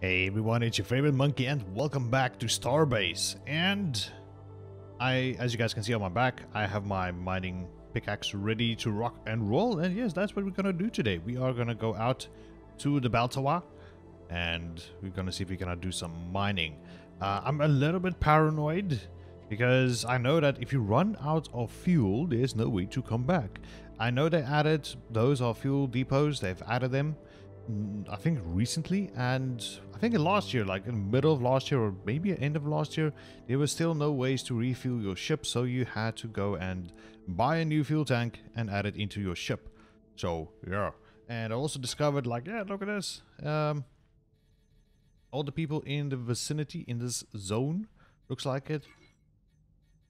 Hey everyone, it's your favorite monkey and welcome back to Starbase. And I, as you guys can see on my back, I have my mining pickaxe ready to rock and roll. And yes, that's what we're gonna do today. We are gonna go out to the Baltawa and we're gonna see if we can do some mining. Uh, I'm a little bit paranoid because I know that if you run out of fuel, there's no way to come back. I know they added, those are fuel depots, they've added them. I think recently, and I think in last year, like in the middle of last year or maybe end of last year, there was still no ways to refuel your ship, so you had to go and buy a new fuel tank and add it into your ship. So yeah, and I also discovered like, yeah, look at this. Um, all the people in the vicinity in this zone looks like it.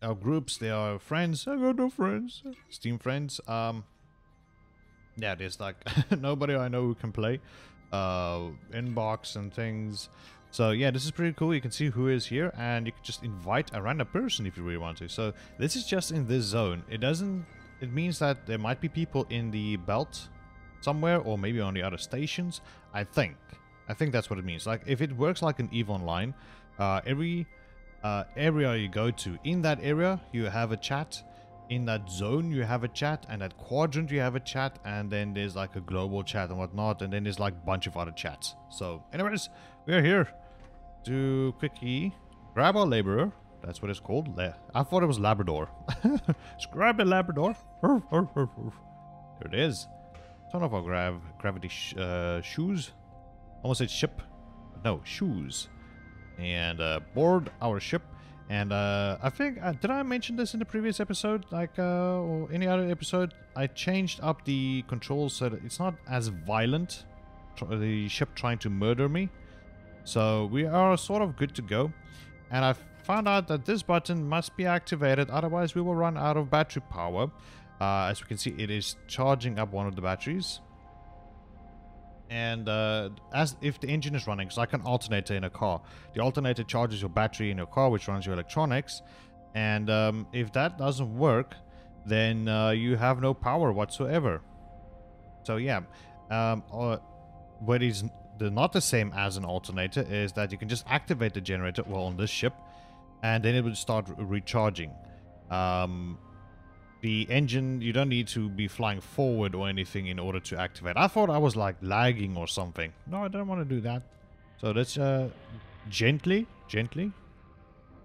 Our groups, they are friends. I got no friends. Steam friends. Um, yeah, there's like nobody I know who can play uh, inbox and things. So yeah, this is pretty cool. You can see who is here and you can just invite a random person if you really want to. So this is just in this zone. It doesn't, it means that there might be people in the belt somewhere or maybe on the other stations. I think, I think that's what it means. Like if it works like an EVE Online, uh, every uh, area you go to, in that area you have a chat in that zone you have a chat and that quadrant you have a chat and then there's like a global chat and whatnot and then there's like a bunch of other chats. So anyways we're here to quickly grab our laborer. That's what it's called. I thought it was labrador. Let's grab the labrador. There it is. Turn off our grav gravity sh uh, shoes. Almost said ship. No shoes. And uh, board our ship and uh, I think, uh, did I mention this in the previous episode? Like, uh, or any other episode? I changed up the controls so that it's not as violent. The ship trying to murder me. So we are sort of good to go. And I found out that this button must be activated, otherwise we will run out of battery power. Uh, as we can see, it is charging up one of the batteries and uh, as if the engine is running, it's like an alternator in a car. The alternator charges your battery in your car, which runs your electronics. And um, if that doesn't work, then uh, you have no power whatsoever. So yeah, um, uh, what is the, not the same as an alternator is that you can just activate the generator, well, on this ship, and then it would start recharging. Um, the engine, you don't need to be flying forward or anything in order to activate. I thought I was like lagging or something. No, I don't want to do that. So let's uh, gently, gently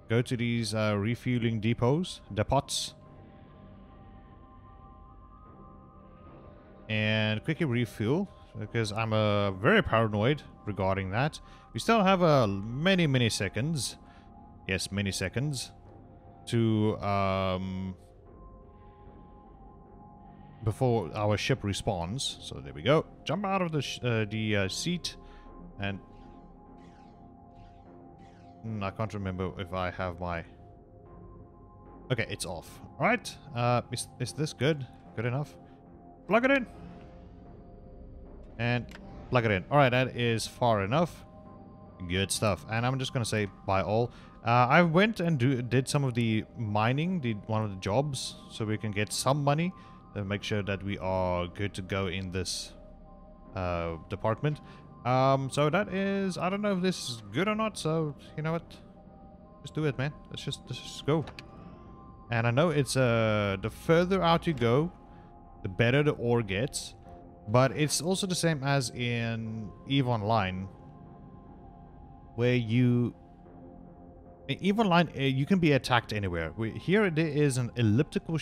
go to these uh, refueling depots, depots. And quickly refuel because I'm uh, very paranoid regarding that. We still have uh, many, many seconds. Yes, many seconds to um, before our ship respawns. So there we go. Jump out of the uh, the uh, seat and mm, I can't remember if I have my. Okay, it's off. All right. Uh, is is this good? Good enough? Plug it in. And plug it in. All right, that is far enough. Good stuff. And I'm just gonna say bye all. Uh, I went and do, did some of the mining, did one of the jobs, so we can get some money make sure that we are good to go in this uh, department. Um, so that is, I don't know if this is good or not, so you know what? Just do it, man. Let's just, let's just go. And I know it's, uh, the further out you go, the better the ore gets. But it's also the same as in EVE Online, where you in EVE Online, uh, you can be attacked anywhere. Here there is an elliptical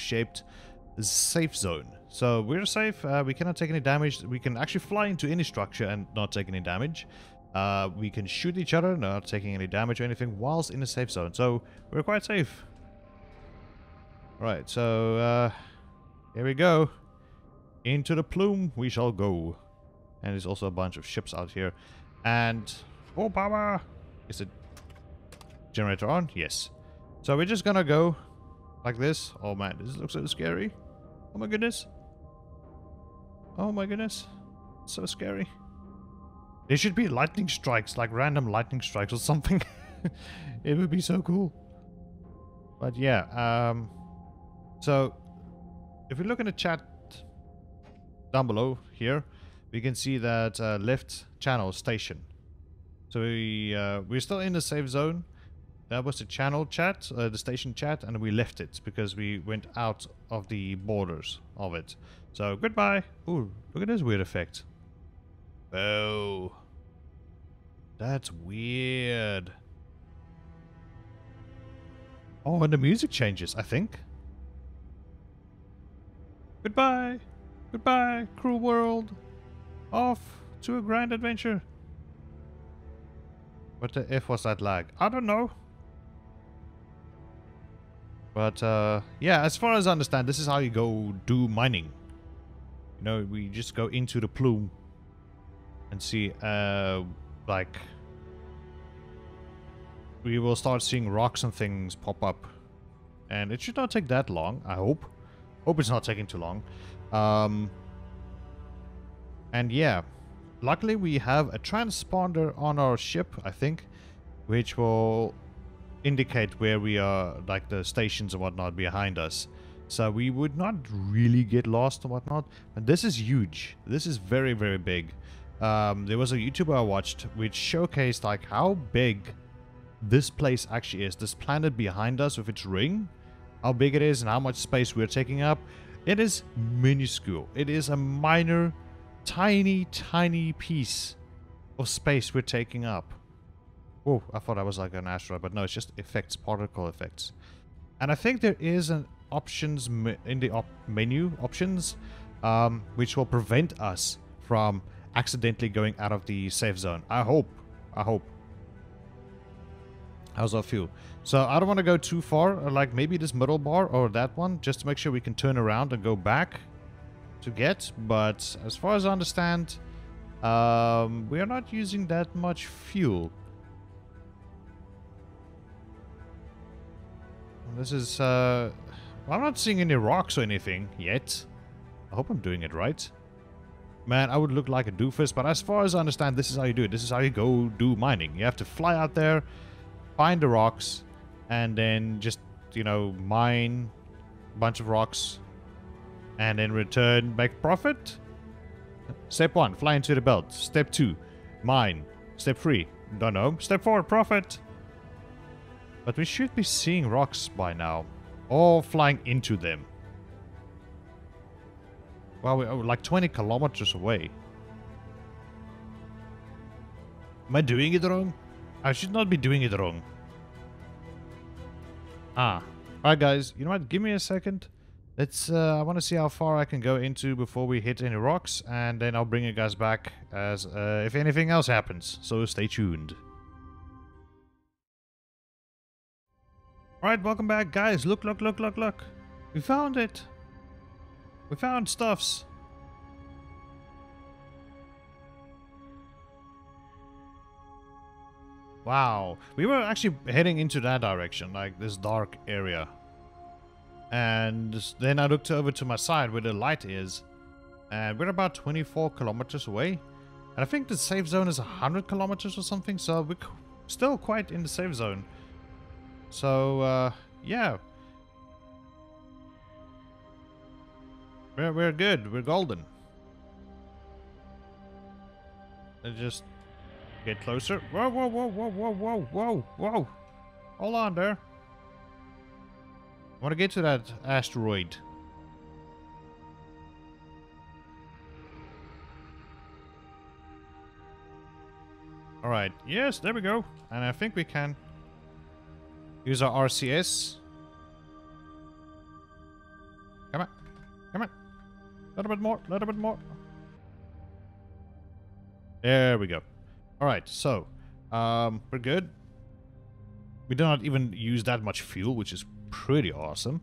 safe zone. So we're safe, uh, we cannot take any damage. We can actually fly into any structure and not take any damage. Uh, we can shoot each other, not taking any damage or anything, whilst in a safe zone. So we're quite safe. Right, so uh, here we go. Into the plume we shall go. And there's also a bunch of ships out here. And, oh power! Is it generator on? Yes. So we're just gonna go like this. Oh man, this looks so scary. Oh my goodness. Oh my goodness. So scary. There should be lightning strikes, like random lightning strikes or something. it would be so cool. But yeah, um, so if we look in the chat down below here, we can see that uh, left channel station. So we uh, we're still in the safe zone. That was the channel chat, uh, the station chat, and we left it because we went out of the borders of it. So goodbye. Ooh, look at this weird effect. Oh, that's weird. Oh, and the music changes, I think. Goodbye. Goodbye, cruel world. Off to a grand adventure. What the F was that lag? I don't know. But, uh, yeah, as far as I understand, this is how you go do mining. You know, we just go into the plume and see, uh, like... We will start seeing rocks and things pop up. And it should not take that long, I hope. Hope it's not taking too long. Um, and yeah, luckily we have a transponder on our ship, I think, which will indicate where we are, like the stations and whatnot behind us. So we would not really get lost and whatnot. And this is huge. This is very, very big. Um, there was a YouTuber I watched which showcased like how big this place actually is. This planet behind us with its ring how big it is and how much space we're taking up. It is minuscule. It is a minor, tiny, tiny piece of space we're taking up. Oh, I thought that was like an asteroid, but no, it's just effects, particle effects. And I think there is an options in the op menu options, um, which will prevent us from accidentally going out of the safe zone. I hope. I hope. How's our fuel? So I don't want to go too far, uh, like maybe this middle bar or that one, just to make sure we can turn around and go back to get. But as far as I understand, um, we are not using that much fuel. This is, uh, I'm not seeing any rocks or anything yet. I hope I'm doing it right. Man, I would look like a doofus, but as far as I understand, this is how you do it. This is how you go do mining. You have to fly out there, find the rocks, and then just, you know, mine a bunch of rocks and then return, make profit. Step one, fly into the belt. Step two, mine. Step three, don't know. Step four, profit. But we should be seeing rocks by now. Or flying into them. Well, we're like 20 kilometers away. Am I doing it wrong? I should not be doing it wrong. Ah. Alright guys, you know what? Give me a second. Let's, uh, I want to see how far I can go into before we hit any rocks. And then I'll bring you guys back as, uh, if anything else happens. So stay tuned. Alright, welcome back guys. Look, look, look, look, look. We found it. We found stuffs. Wow. We were actually heading into that direction, like this dark area. And then I looked over to my side where the light is. And we're about 24 kilometers away. And I think the safe zone is 100 kilometers or something. So we're still quite in the safe zone. So, uh, yeah. We're, we're good. We're golden. Let's just Get closer. Whoa, whoa, whoa, whoa, whoa, whoa, whoa, whoa. Hold on there. I want to get to that asteroid. Alright, yes, there we go. And I think we can use our RCS. Come on, come on. A little bit more, a little bit more. There we go. Alright, so, um, we're good. We do not even use that much fuel, which is pretty awesome.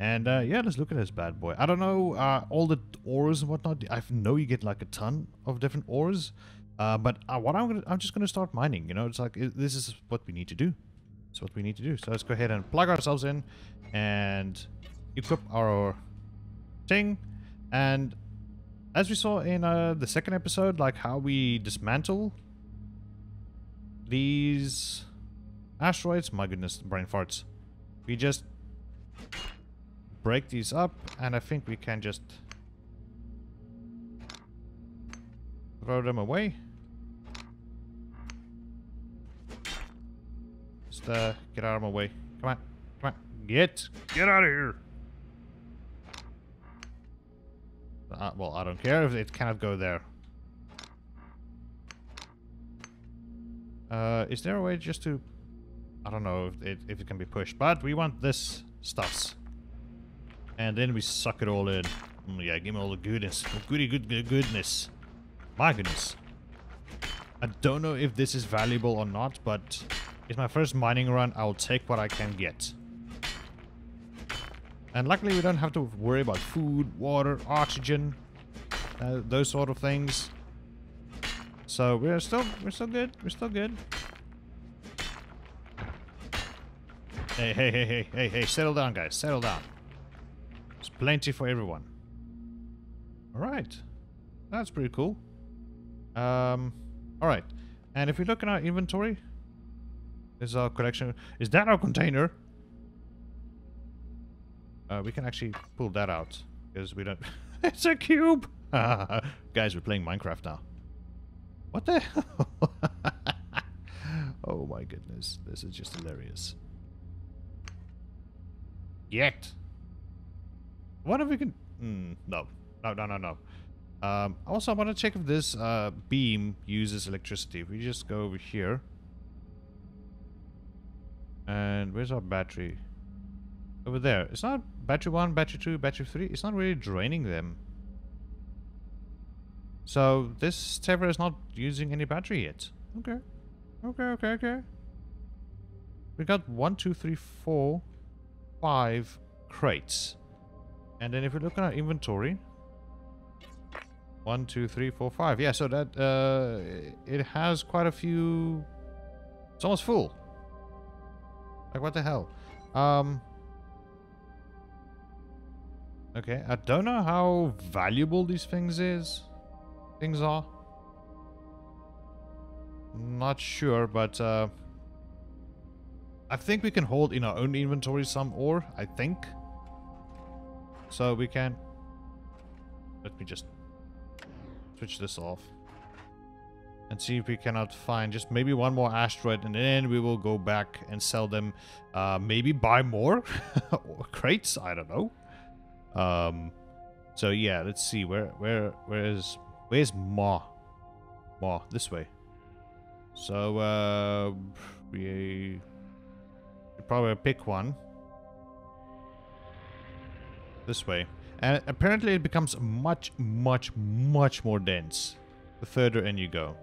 And, uh, yeah, let's look at this bad boy. I don't know, uh, all the ores and whatnot. I know you get, like, a ton of different ores. Uh, but uh, what I'm gonna, I'm just gonna start mining, you know? It's like, it, this is what we need to do. It's what we need to do. So let's go ahead and plug ourselves in and equip our thing. And as we saw in uh, the second episode, like how we dismantle these asteroids, my goodness, brain farts. We just break these up, and I think we can just throw them away. Uh, get out of my way. Come on, come on, get get out of here. Uh, well, I don't care if it cannot go there. Uh, is there a way just to... I don't know if it, if it can be pushed, but we want this stuffs. And then we suck it all in. Mm, yeah, give me all the goodness. Goody good, good goodness. My goodness. I don't know if this is valuable or not, but it's my first mining run. I'll take what I can get. And luckily we don't have to worry about food, water, oxygen, uh, those sort of things. So we're still we're still good. We're still good. Hey, hey, hey, hey, hey, hey, settle down guys, settle down. There's plenty for everyone. Alright. That's pretty cool. Um alright. And if we look in our inventory, is our collection. Is that our container? Uh, we can actually pull that out because we don't it's a cube! Guys we're playing minecraft now. What the hell? Oh my goodness this is just hilarious. Yet! What if we can mm, no. No no no no. Um, also I want to check if this uh, beam uses electricity. If we just go over here and where's our battery over there it's not battery 1 battery 2 battery 3 it's not really draining them so this Tevra is not using any battery yet. Okay. Okay, okay, okay. We got one, two, three, four, five crates. And then if we look at our inventory, one, two, three, four, five. Yeah, so that uh, it has quite a few. It's almost full. Like what the hell? Um. Okay, I don't know how valuable these things is things are. Not sure, but uh, I think we can hold in our own inventory some ore, I think. So we can... Let me just switch this off. And see if we cannot find just maybe one more asteroid and then we will go back and sell them. Uh, maybe buy more crates, I don't know. Um, so yeah, let's see where where where is Where's Ma? Ma, this way. So, uh, we probably pick one. This way. And apparently it becomes much, much, much more dense the further in you go.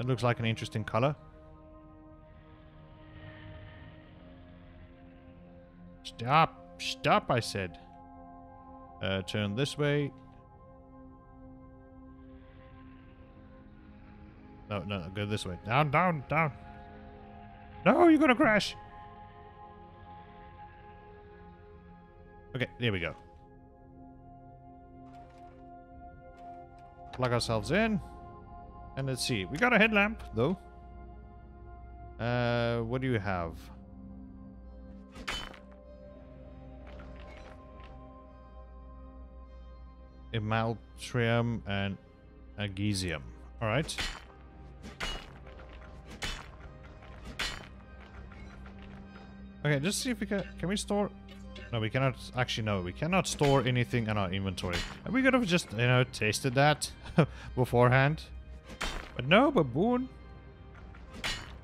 That looks like an interesting color. Stop! Stop, I said. Uh, turn this way. No, no, go this way. Down, down, down. No, you're gonna crash. Okay, there we go. Plug ourselves in. And let's see. We got a headlamp, though. Uh, what do you have? Imaltrium and Aegisium. Alright. Okay, just see if we can... Can we store... No, we cannot... Actually, no. We cannot store anything in our inventory. And we could have just, you know, tasted that beforehand. No, but no, baboon.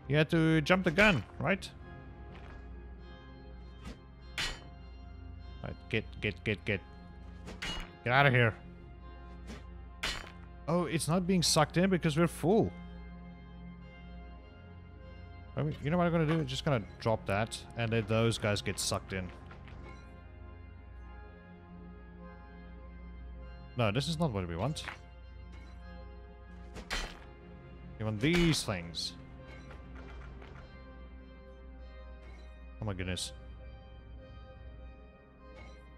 You had to jump the gun, right? Right, get, get, get, get. Get out of here. Oh, it's not being sucked in because we're full. I mean, you know what I'm gonna do? I'm just gonna drop that, and let those guys get sucked in. No, this is not what we want. On these things. Oh my goodness.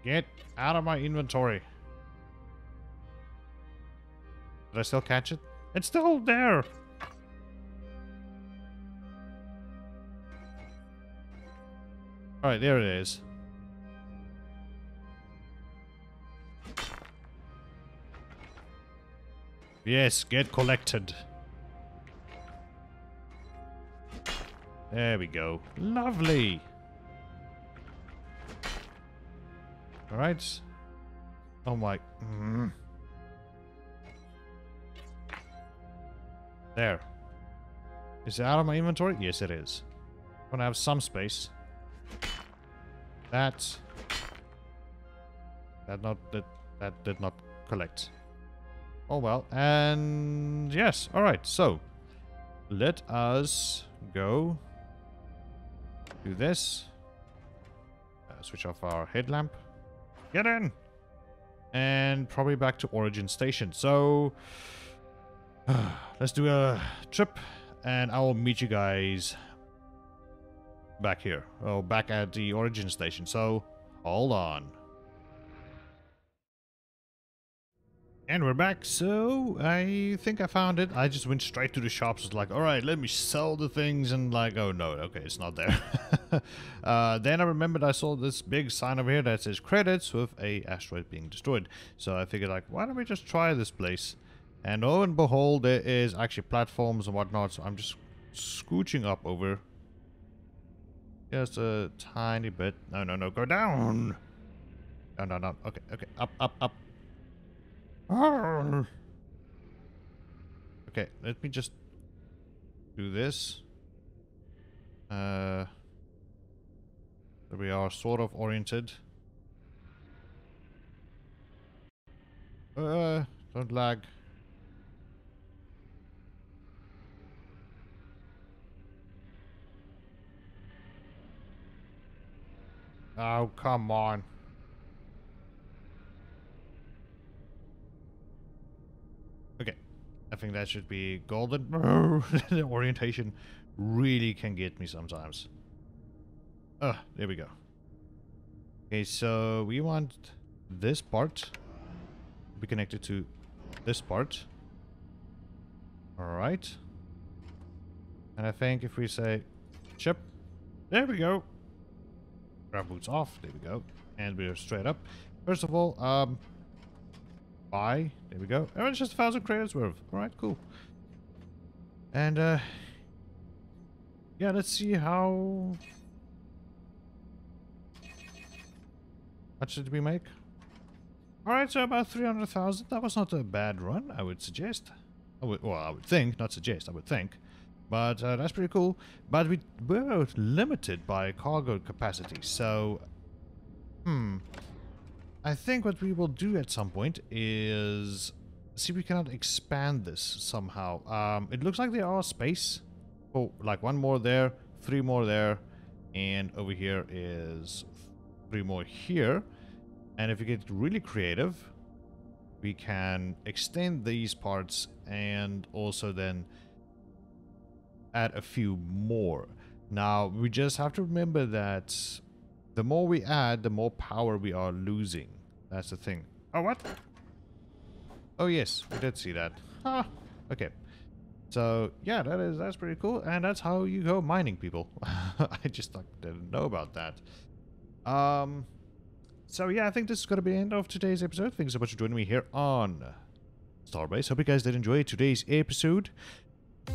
Get out of my inventory. Did I still catch it? It's still there! Alright, there it is. Yes, get collected. There we go. Lovely. Alright. Oh my... Mm. There. Is it out of my inventory? Yes, it is. I'm gonna have some space. That... That not... That, that did not collect. Oh well. And... Yes, alright. So... Let us go do this. Uh, switch off our headlamp. Get in! And probably back to Origin Station. So, uh, let's do a trip and I will meet you guys back here. Oh, back at the Origin Station. So, hold on. And we're back, so I think I found it. I just went straight to the shops, was like, alright, let me sell the things, and like, oh no, okay, it's not there. uh, then I remembered I saw this big sign over here that says credits with a asteroid being destroyed. So I figured like, why don't we just try this place? And lo and behold, there is actually platforms and whatnot, so I'm just scooching up over. Just a tiny bit. No, no, no, go down! No, no, no, okay, okay, up, up, up. Okay, let me just do this. Uh, we are sort of oriented. Uh, don't lag. Oh, come on. I think that should be golden. the orientation really can get me sometimes. Oh, there we go. Okay, so we want this part to be connected to this part. Alright. And I think if we say chip, there we go. Grab boots off, there we go. And we're straight up. First of all, um, Buy. There we go. Oh, it's just a thousand credits worth. Alright, cool. And, uh... Yeah, let's see how... Much did we make? Alright, so about 300,000. That was not a bad run, I would suggest. I would, well, I would think, not suggest, I would think. But uh, that's pretty cool. But we were limited by cargo capacity, so... Hmm. I think what we will do at some point is see if we cannot expand this somehow. Um, it looks like there are space. Oh, like one more there, three more there, and over here is three more here. And if we get really creative, we can extend these parts and also then add a few more. Now, we just have to remember that the more we add, the more power we are losing. That's the thing. Oh, what? Oh, yes, we did see that. Ah, okay. So, yeah, that is that's pretty cool. And that's how you go mining, people. I just like, didn't know about that. Um, so, yeah, I think this is going to be the end of today's episode. Thanks so much for joining me here on Starbase. Hope you guys did enjoy today's episode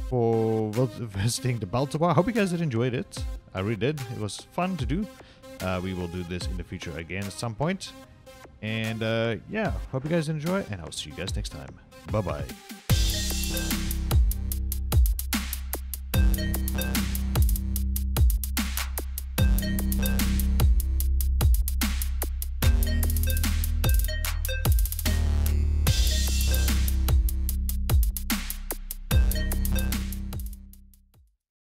for visiting the Baltimore. Hope you guys did enjoy it. I really did. It was fun to do. Uh, we will do this in the future again at some point. And uh, yeah, hope you guys enjoy, and I'll see you guys next time. Bye bye.